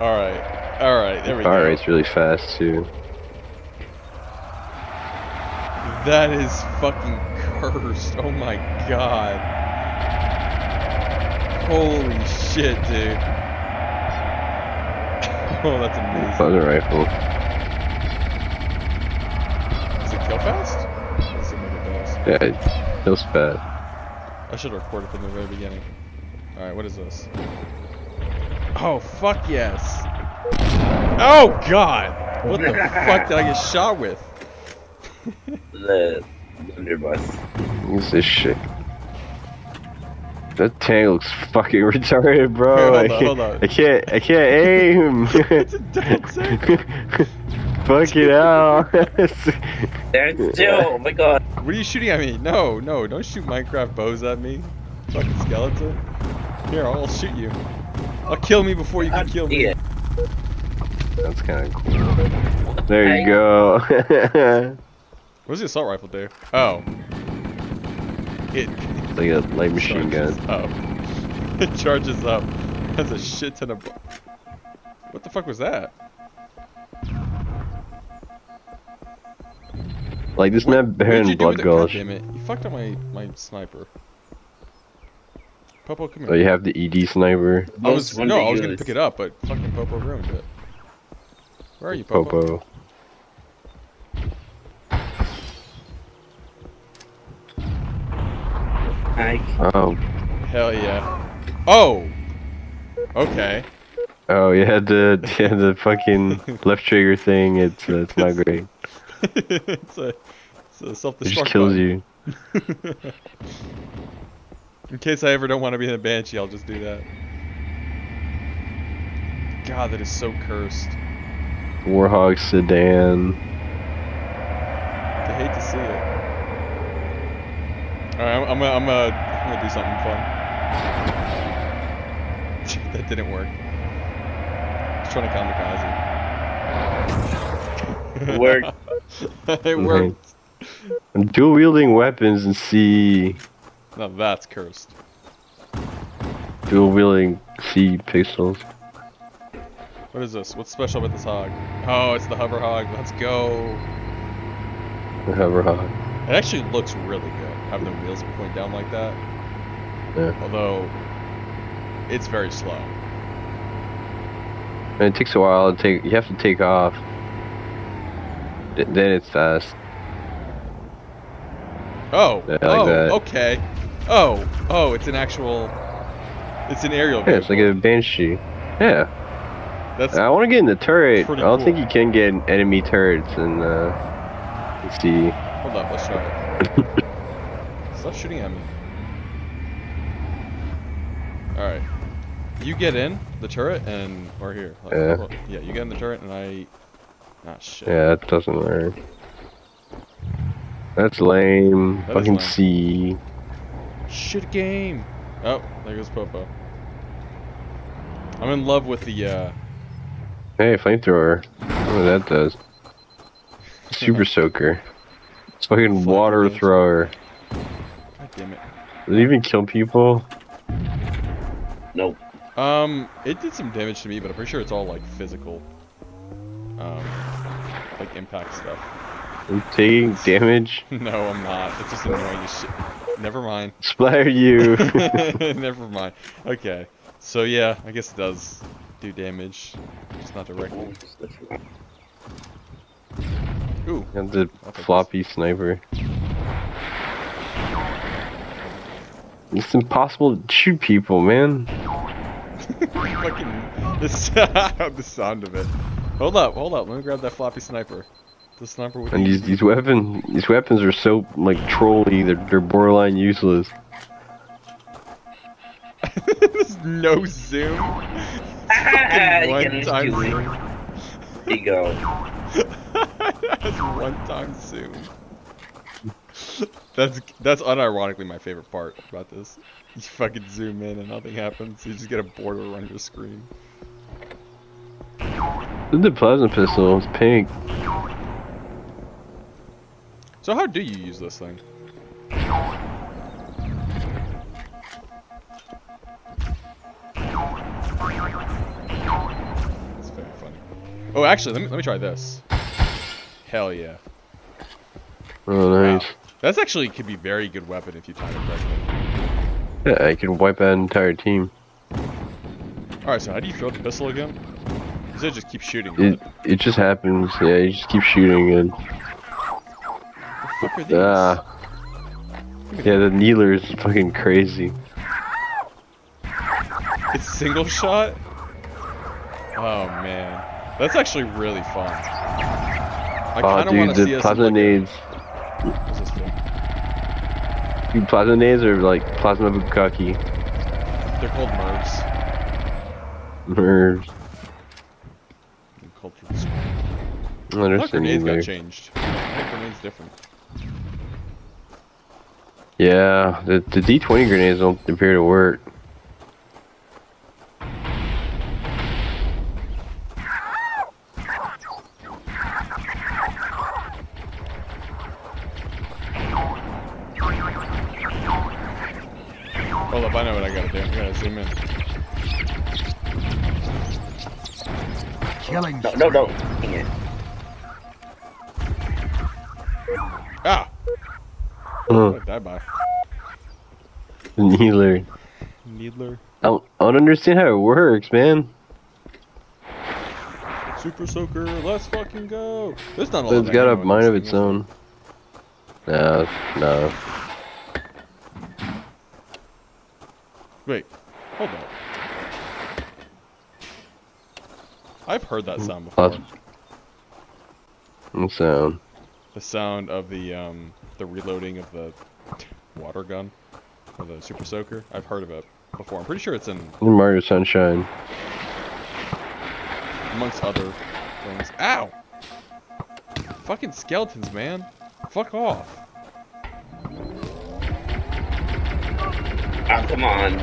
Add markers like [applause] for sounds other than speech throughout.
Alright. Alright, there we Fire go. rate's really fast too. That is fucking cursed. Oh my god. Holy shit, dude. [laughs] Oh, that's amazing. Buzzer rifle. Does it kill fast? Doesn't seem like it does. Yeah, it feels bad. I should have recorded from the very beginning. Alright, what is this? Oh, fuck yes! Oh, God! What the [laughs] fuck did I get shot with? The blunderbuss. What's this shit? That tank looks fucking [laughs] retarded, bro. Here, hold I, on, can't, hold on. I can't, I can't aim. [laughs] It's a dead tank. Fuck it out. There's two! Oh my god. What are you shooting at me? No, no, don't shoot Minecraft bows at me. Fucking skeleton. Here, I'll shoot you. I'll kill me before you can kill me. Yeah. That's kind of cool. There you go. [laughs] Where's the assault rifle there? Oh. It it's like a light machine gun. up. [laughs] It charges up. Has a shit ton of. What the fuck was that? Like this What- map what better did than you do with Blood it? God Gulch. damn it! You fucked up my my sniper. Popo, come So you have the ED sniper, I was no, to I was gonna pick it up, but fucking Popo ruined it. Where are you, Popo? Popo. Hi. Oh, Hell yeah. Oh. Okay. oh, you had the [laughs] yeah, the fucking left trigger thing. It's uh, it's not great. [laughs] it's a it's a self It just kills you. [laughs] In case I ever don't want to be in a banshee, I'll just do that. God, that is so cursed. Warhawk sedan. I hate to see it. Alright, I'm, I'm, gonna- I'm, I'm gonna do something fun. [laughs] that didn't work. Just trying to kamikaze. It worked. [laughs] it worked. I'm dual wielding weapons and C. Now that's cursed. Dual wielding C pixels. What is this? What's special about this hog? Oh, it's the hover hog. Let's go. The hover hog. It actually looks really good, having the wheels point down like that. Yeah. Although, it's very slow. And it takes a while to take. You have to take off. Th- Then it's fast. Oh, Yeah, like oh, that. okay. Oh, oh, it's an actual. It's an aerial. Yeah, it's like a banshee. Yeah. That's I want to get in the turret. I don't cool. think you can get enemy turrets and uh. Let's see. hold up. Let's try it. [laughs] Stop shooting at me. All right, you get in the turret and or here. Like, Yeah. up. yeah, you get in the turret and I. Ah shit. Yeah, that doesn't work. That's lame. That Fucking lame. C. Shit game. Oh, there goes Popo. I'm in love with the. uh... Hey, flamethrower. What that does? [laughs] Super soaker. It's fucking Fuck, water bitch. thrower. God damn it. Does it even kill people? Nope. Um, it did some damage to me, but I'm pretty sure it's all like physical. Um, like impact stuff. I'm taking [laughs] damage? no, I'm not. It's just annoying as shit. Never mind. [laughs] Splatter you. [laughs] Never mind. Okay. So yeah, I guess it does do damage, just not directly. Ooh. and the floppy sniper. It's impossible to shoot people, man. [laughs] Fucking the, the sound of it. Hold up, hold up. Let me grab that floppy sniper. The sniper with And these these weapon these weapons are so like trolly. They're they're borderline useless. [laughs] There's no zoom. Ah, [laughs] One time zoom. it. There you go. [laughs] That's one time zoom. That's that's unironically my favorite part about this. You fucking zoom in and nothing happens. You just get a border around your screen. This is the plasma pistol. It's pink. So how do you use this thing? Oh, actually, let me let me try this. Hell yeah. Oh, Wow. nice. That's actually could be very good weapon if you time it correctly. Yeah, I can wipe out an entire team. All right, so how do you throw the pistol again? You it just keep shooting. It it just happens. Yeah, you just keep shooting and fuck are these? ah. Yeah, the needler is fucking crazy. It's single shot? Oh man. That's actually really fun. I Oh, kinda wanna see us plasma like, nades. what's this for? Dude, plasma nades are like plasma bukkake. They're called MERVs. Nerves. Cultured squad. I there's thought the grenades got changed. I think grenades different. Yeah, the, the D20 grenades don't appear to work. Hold up, I know what I gotta do. I gotta zoom in. Killing No, no, no. What did I die by? the needler. Needler. I don't, I don't understand how it works, man. Super Soaker, let's fucking go! There's not a lot But it's of got a mind of its is there? own. No, no. Wait, hold on. I've heard that sound before. Plas- So, The sound of the um the reloading of the water gun or the super soaker. I've heard of it before. I'm pretty sure it's in Mario Sunshine. amongst other things. Ow! Fucking skeletons, man. Fuck off. Oh, come on.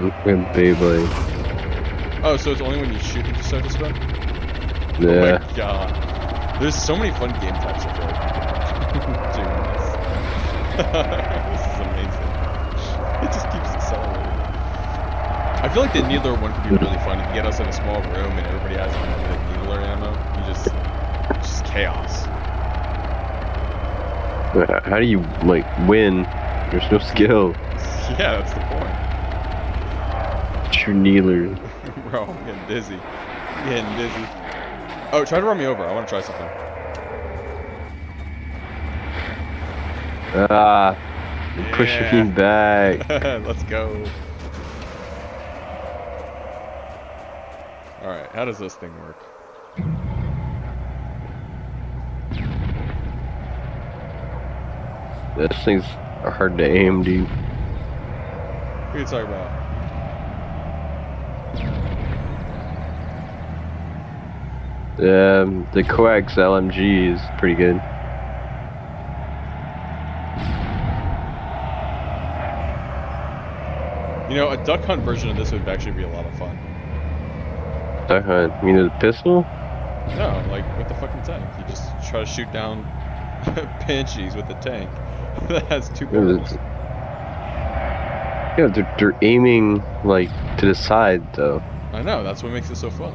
Fucking Beyblade. Oh, so it's only when you shoot it just start to spin? Oh Yeah. my god. There's so many fun game types I feel like. This. is amazing. It just keeps accelerating. I feel like the needler one could be really fun. If you get us in a small room and everybody has unlimited needler ammo, you just it's just chaos. How do you, like, win? There's no skill. [laughs] Yeah, that's the point. True needler. [laughs] Bro, I'm getting dizzy. getting dizzy. Oh, try to run me over. I want to try something. Ah. you're Pushing me back. [laughs] Let's go. Alright, how does this thing work? This thing's hard to aim, dude. What are you talking about? Um, the coax LMG is pretty good. You know, a duck hunt version of this would actually be a lot of fun. Duck hunt. You mean the pistol? No, like with the fucking tank. You just try to shoot down [laughs] Banshees with the tank. [laughs] that has two barrels. Yeah, they're, they're aiming like to the side though. I know, that's what makes it so fun.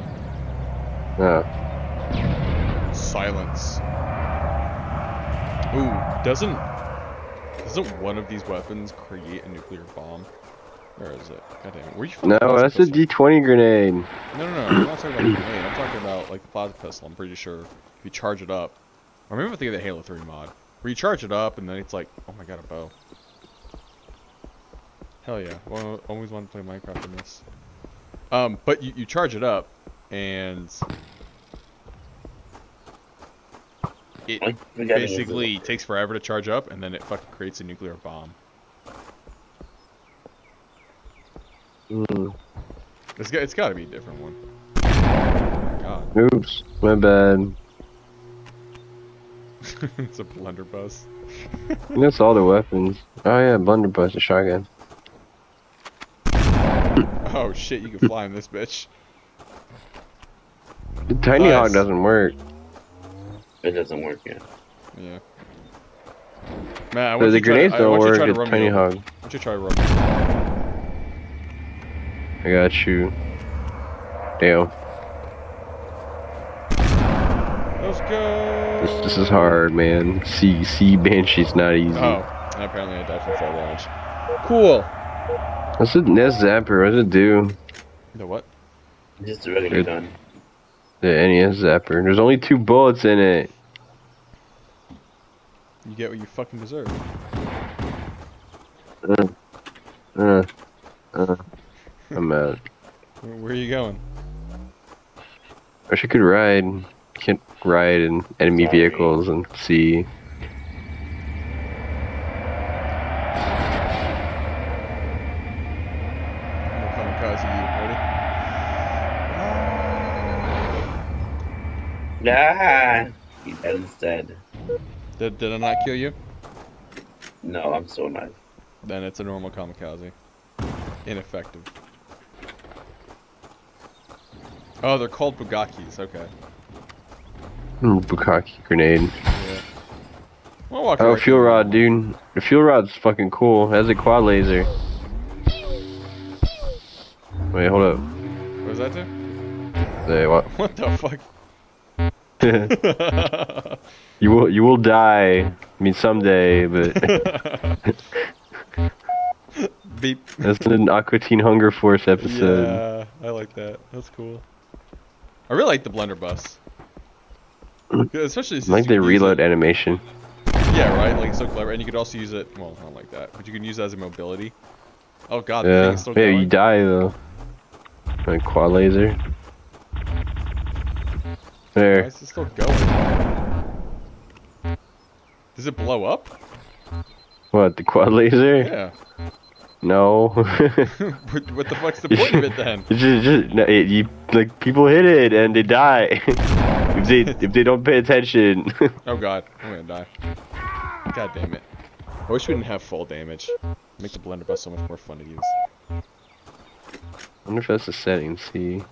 Yeah. Silence. Ooh, doesn't doesn't one of these weapons create a nuclear bomb? Where is it? God damn it. Where you find No, that's a pistol? D20 grenade. No, no, no. I'm not talking about a grenade. I'm talking about like the plasma pistol. I'm pretty sure if you charge it up. I remember thinking of the Halo 3 mod, where you charge it up and then it's like, oh my god, a bow. Hell yeah! Well, always wanted to play Minecraft in this. Um, but you, you charge it up, and it Like, we gotta use basically takes forever to charge up, and then it fucking creates a nuclear bomb. Mm. It's got, it's got to be a different one. Oh my God, Oops, my bad. [laughs] it's a blunderbuss. That's all the weapons. Oh yeah, blunderbuss, a shotgun. [laughs] Oh shit, you can fly in this bitch. The tiny hawk Nice. doesn't work. It doesn't work yet. Yeah. Man, I But want the you to grenades don't want you to work try to at run me tiny hog. hawk. Why don't you try to run me over? I got you. Damn. Let's go. This this is hard, man. See see Banshee's not easy. Oh, and apparently I died from full launch. Cool. What's it NES Zapper? What does it do? The what? Just a regular Good. gun. The NES Zapper. There's only two bullets in it. You get what you fucking deserve. Uh, uh, uh. I'm out. Where, where are you going? I Wish I could ride. Can't ride in enemy Sorry. vehicles and see. No kamikaze, you ready? Ah! He died instead. Did, did I not kill you? No, I'm so not. Then it's a normal kamikaze. Ineffective. Oh, they're called Bugakis, okay. Hmm, Bukaki grenade. Yeah. Oh, right fuel rod, dude. The fuel rod's fucking cool. It has a quad laser. Wait, hold up. What does that do? Say what? [laughs] What the fuck? [laughs] you will you will die. I mean someday, but [laughs] Beep. that's an Aqua Teen Hunger Force episode. Yeah, I like that. That's cool. I really like the blunderbuss. Especially I like the reload animation. Yeah, right. Like so clever, and you could also use it. Well, not like that, but you can use it as a mobility. Oh god, the thing Yeah. still Yeah, you die though. Like quad laser. Why There. is it still going? Does it blow up? What, the quad laser? Yeah. No. [laughs] what, what the fuck's the point of it then? It's [laughs] just, just no, it, you like people hit it and they die. [laughs] if they if they don't pay attention. Oh god, I'm gonna die. God damn it. I wish we didn't have fall damage. Make the blunderbuss so much more fun to use. I wonder if that's the setting. See.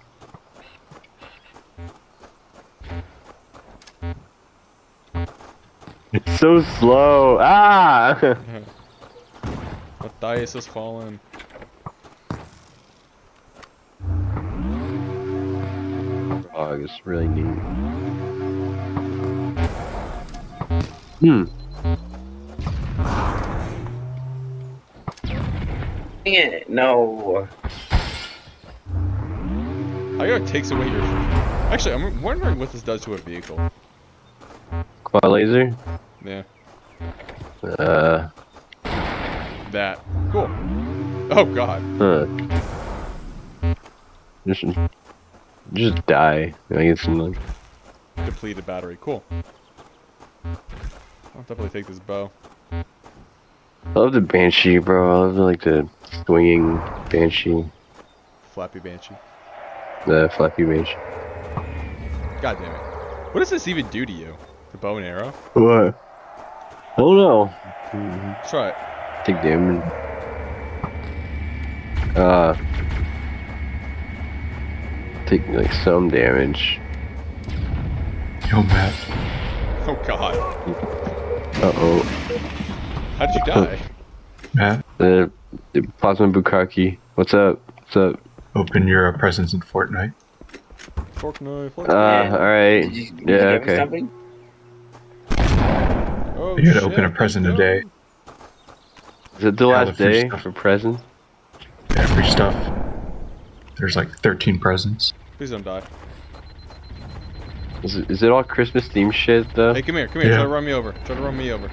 It's so slow. Ah! What dice has fallen? Frog is really neat. Hmm. Dang it! No. I know it takes away your. Actually, I'm wondering what this does to a vehicle. Quad laser. Yeah, Uh. That. Cool. Oh god. Huh. Just. Just die. Like it's like. Depleted battery. Cool. I'll definitely take this bow. I love the banshee, bro. I love like the swinging banshee, Flappy Banshee. the flappy banshee. God damn it. What does this even do to you? The bow and arrow? What? I don't know. Try it. Take damage. Uh. Take like some damage. Yo, Matt. Oh god. Uh oh. How did you die? [laughs] Matt, The, the plasma bukaki. What's up? What's up? open your uh, presence in Fortnite. Fork knife. Uh, alright. Did you, did you Yeah, give him okay. something? oh, You gotta open a present a no. day. Is it the Yeah, last the day stuff. for presents? Yeah, free stuff. There's like 13 presents. Please don't die. Is it, is it all Christmas themed shit though? Hey, come here, come here. Yeah. Try to run me over. Try to run me over.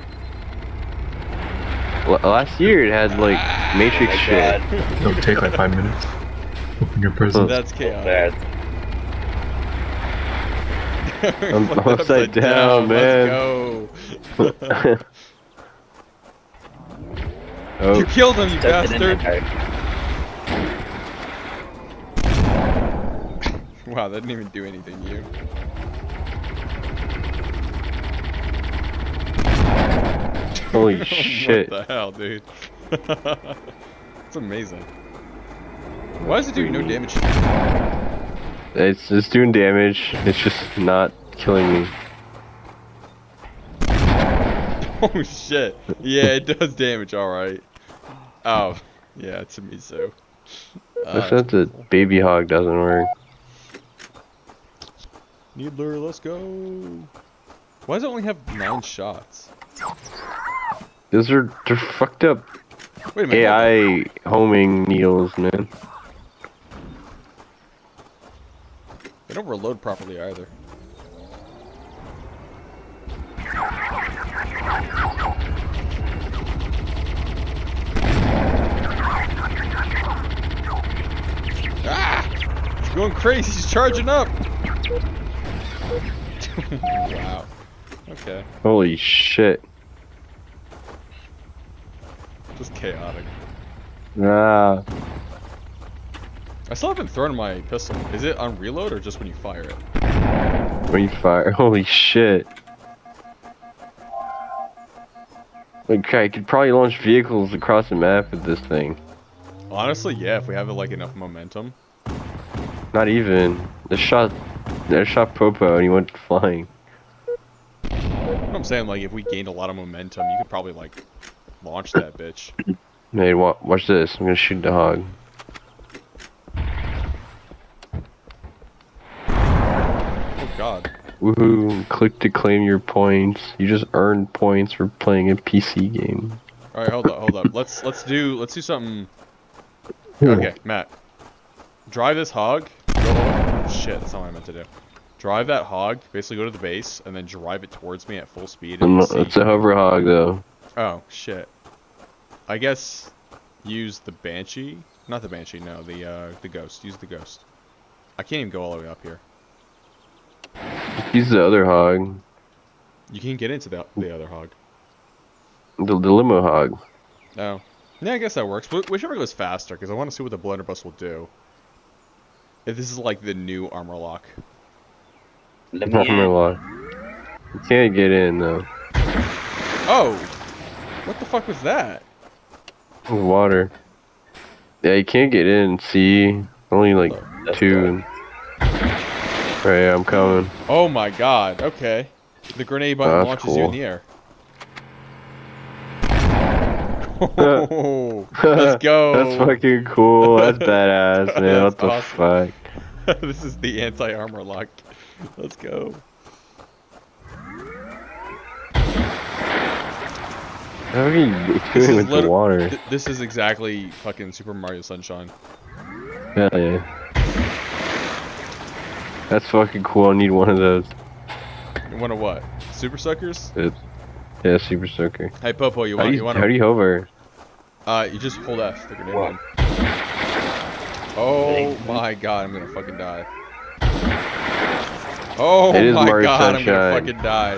L- last year it had like Matrix Oh shit. It'll take like five minutes. Open your present. That's chaos. Bad. [laughs] I'm Flip it upside down, man. Let's go. [laughs] [laughs] oh, You killed him, you Stuff bastard. [laughs] Wow, that didn't even do anything to you. holy [laughs] shit. what the hell, dude? [laughs] It's amazing. Why is it doing no damage? It's it's doing damage. It's just not killing me. Oh shit. Yeah, it does damage, alright. Oh, yeah, it's a miso. Uh, That's that the baby hog doesn't work. you Needler, let's go. Why does it only have nine shots? Those are they're fucked up Wait a minute. AI homing needles, man. They don't reload properly either. Ah! He's going crazy. He's charging up. [laughs] wow. Okay. Holy shit. Just chaotic. Ah, I still haven't thrown my pistol. Is it on reload or just when you fire it? when you fire. [laughs] Holy shit. Okay, I could probably launch vehicles across the map with this thing. Honestly, yeah, if we have like enough momentum. Not even. They shot. They shot Popo and he went flying. What I'm saying? Like, if we gained a lot of momentum, you could probably like launch that bitch. [clears throat] Hey, wa- watch this. I'm gonna shoot the hog. Oh god. Woohoo! Click to claim your points. You just earned points for playing a PC game. All right, hold up, hold up. [laughs] Let's let's do let's do something. Okay, Matt. Drive this hog. Shit, that's not what I meant to do. Drive that hog. Basically, go to the base and then drive it towards me at full speed. And not- It's a hover hog though. Oh shit. I guess use the banshee. Not the banshee. No, the uh, the ghost. Use the ghost. I can't even go all the way up here. Use the other hog. You can get into the the other hog. The, the limo hog. Oh. Yeah, I guess that works. Whichever goes faster, because I want to see what the blunderbuss will do. If this is like the new armor lock. Let Armor in. lock. You can't get in though. Oh! What the fuck was that? Water. Yeah, you can't get in. See, only like oh, Let's two. Right, I'm coming. Oh my god, okay. The grenade button Oh, that's launches you in the air. Oh, [laughs] let's go. [laughs] That's fucking cool. That's [laughs] badass, man. That's what the awesome. fuck? this is the anti-armor lock. Let's go. How are you doing with the water? th- this is exactly fucking Super Mario Sunshine. Hell yeah. That's fucking cool. I need one of those. Want to what? Super Suckers? Yeah, super soaker. Hey Popo, you How want do you you, want how do to? you hover? Uh, you just hold F. The grenade What? Oh my god, I'm gonna fucking die. Oh It is my Mario god, I'm gonna fucking die.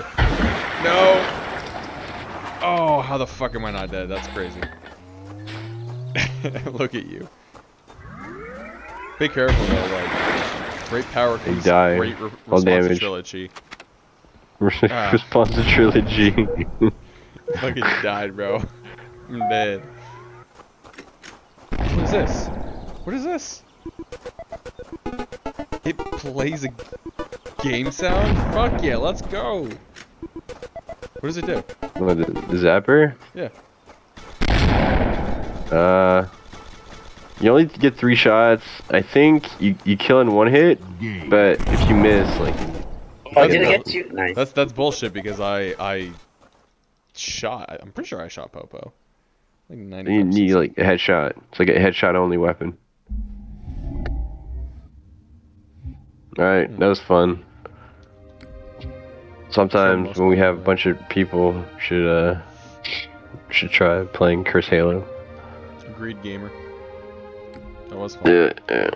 No. Oh, how the fuck am I not dead? That's crazy. [laughs] Look at you. Be careful though, like great power comes die. great re- All damage. Response Ah. to trilogy. [laughs] Fucking died, bro. I'm dead. What is this? What is this? It plays a game sound? Fuck yeah, let's go. What does it do? what, the, the zapper? Yeah. Uh, you only get three shots. I think you you kill in one hit, but if you miss, like Oh, did it That's- get you? Nice. That's that's bullshit because I I shot. I'm pretty sure I shot Popo. Like 90 you need like a headshot. It's like a headshot only weapon. All right, that was fun. Sometimes when we have a bunch of people, should uh should try playing Curse Halo. Greed gamer. That was fun. Yeah, yeah.